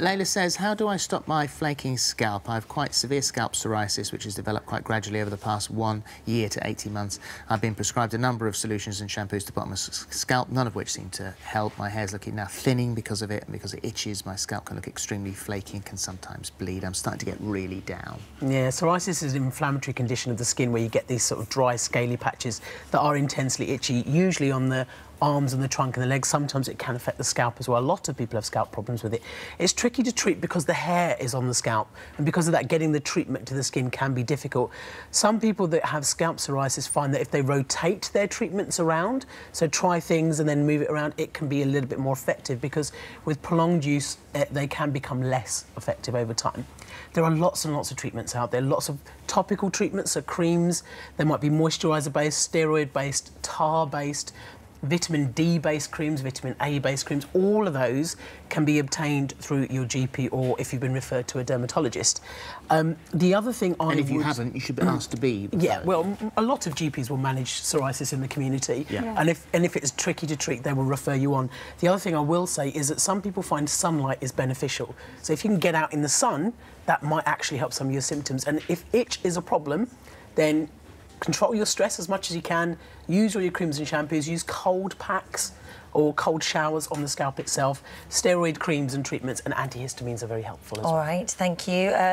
Layla says, how do I stop my flaking scalp? I have quite severe scalp psoriasis, which has developed quite gradually over the past one year to 18 months. I've been prescribed a number of solutions and shampoos to bottom my scalp, none of which seem to help. My hair's looking now thinning because of it, and because it itches, my scalp can look extremely flaky and can sometimes bleed. I'm starting to get really down. Yeah, psoriasis is an inflammatory condition of the skin where you get these sort of dry, scaly patches that are intensely itchy, usually on the arms and the trunk and the legs. Sometimes it can affect the scalp as well. A lot of people have scalp problems with it. It's tricky to treat because the hair is on the scalp, and because of that, getting the treatment to the skin can be difficult. Some people that have scalp psoriasis find that if they rotate their treatments around, so try things and then move it around, it can be a little bit more effective because with prolonged use, eh, they can become less effective over time. There are lots and lots of treatments out there, lots of topical treatments, so creams, there might be moisturiser-based, steroid-based, tar-based, vitamin D-based creams, vitamin A-based creams, all of those can be obtained through your GP or if you've been referred to a dermatologist. Um, the other thing I And if you would... haven't, you should be asked to be. Yeah, well, a lot of GPs will manage psoriasis in the community, yeah. Yeah. and if and if it's tricky to treat, they will refer you on. The other thing I will say is that some people find sunlight is beneficial. So if you can get out in the sun, that might actually help some of your symptoms. And if itch is a problem, then control your stress as much as you can. Use all your creams and shampoos. Use cold packs or cold showers on the scalp itself. Steroid creams and treatments and antihistamines are very helpful as all well. All right, thank you. Uh